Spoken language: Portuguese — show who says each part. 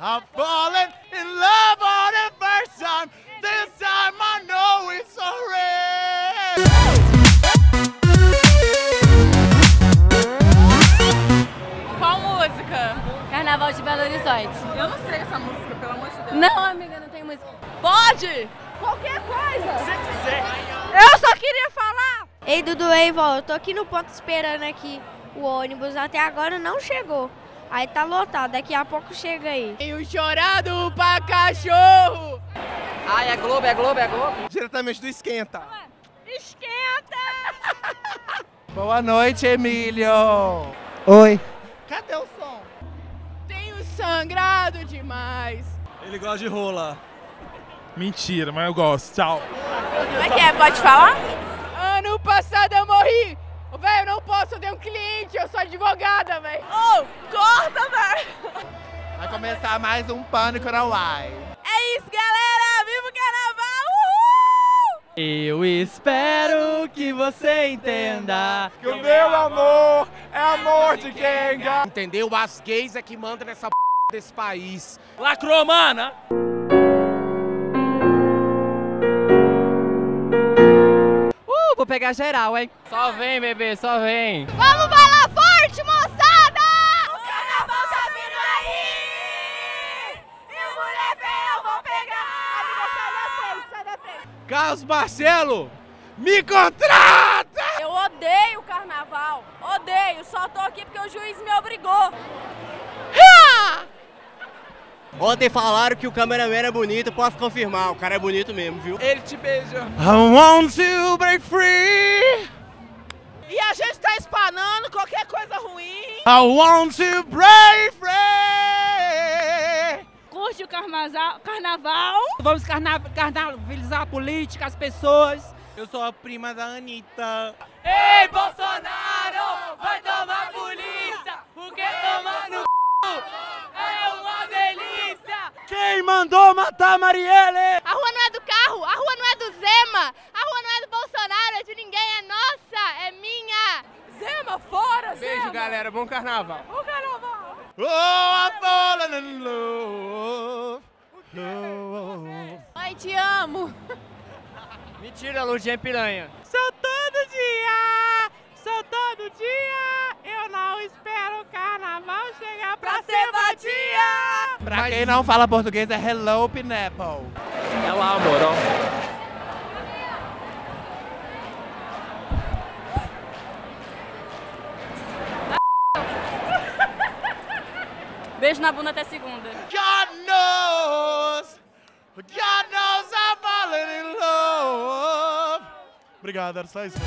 Speaker 1: I'm falling in love for the first time. This time I know it's so real.
Speaker 2: Qual música?
Speaker 3: Carnaval de Belo Horizonte.
Speaker 2: Eu não sei essa música, pelo amor de Deus.
Speaker 3: Não, amiga, não tem música.
Speaker 2: Pode! Qualquer coisa!
Speaker 3: Eu só queria falar! Ei, Dudu, ei, vó, eu tô aqui no ponto esperando aqui o ônibus. Até agora não chegou. Aí tá lotado, daqui a pouco chega aí.
Speaker 2: E o chorado pra cachorro!
Speaker 4: Ai, é Globo, é Globo, é Globo.
Speaker 1: Diretamente do Esquenta.
Speaker 2: Esquenta!
Speaker 1: Boa noite, Emílio.
Speaker 5: Oi.
Speaker 1: Cadê o som?
Speaker 2: Tenho sangrado demais.
Speaker 6: Ele gosta de rola. Mentira, mas eu gosto. Tchau.
Speaker 2: Como é que é? Pode falar? Ano passado eu morri! Velho, eu tenho um cliente, eu sou advogada, velho. Ô, corta, velho!
Speaker 1: Vai começar mais um Pânico na Uai.
Speaker 2: É isso, galera! Viva o carnaval! Uhul!
Speaker 4: Eu espero que você entenda.
Speaker 1: Que o meu amor é amor de quem ganha.
Speaker 7: Entendeu? As gays é que mandam nessa p desse país.
Speaker 4: Lacrou, pegar geral, hein? Só vem, bebê, só vem.
Speaker 2: Vamos bailar forte, moçada! O carnaval tá vindo aí! E o mulher eu vou pegar! Amiga, sai da frente, sai da frente.
Speaker 1: Carlos Marcelo, me contrata!
Speaker 2: Eu odeio o carnaval, odeio, só tô aqui porque o juiz me obrigou.
Speaker 4: Ontem falaram que o cameraman era bonito, posso confirmar, o cara é bonito mesmo, viu?
Speaker 1: Ele te beija. I want to break free.
Speaker 2: E a gente tá espanando qualquer coisa ruim.
Speaker 1: I want to break free.
Speaker 2: Curte o carnaval, carnaval.
Speaker 4: Vamos carna carnavalizar a política, as pessoas.
Speaker 1: Eu sou a prima da Anitta.
Speaker 4: Ei, Bolsonaro, vai tomar polícia, porque tomar no é uma delícia.
Speaker 1: Quem mandou matar Marielle?
Speaker 2: A rua não é do carro, a rua não é do Zema, a rua não é do Bolsonaro, é de ninguém, é nossa, é minha. Zema, fora,
Speaker 7: Beijo, galera. Bom carnaval.
Speaker 2: O carnaval.
Speaker 1: Oh, I'm falling in love. love.
Speaker 2: Mãe, te amo.
Speaker 4: Mentira, Luzinha Piranha.
Speaker 2: Sou todo dia, sou todo dia. Eu não espero o carnaval chegar pra, ser
Speaker 1: Pra quem não fala português é Hello Pineapple.
Speaker 4: É lá, amor, ó.
Speaker 2: Beijo na bunda até segunda.
Speaker 1: God knows, God knows I'm falling in love. Obrigado, era só isso.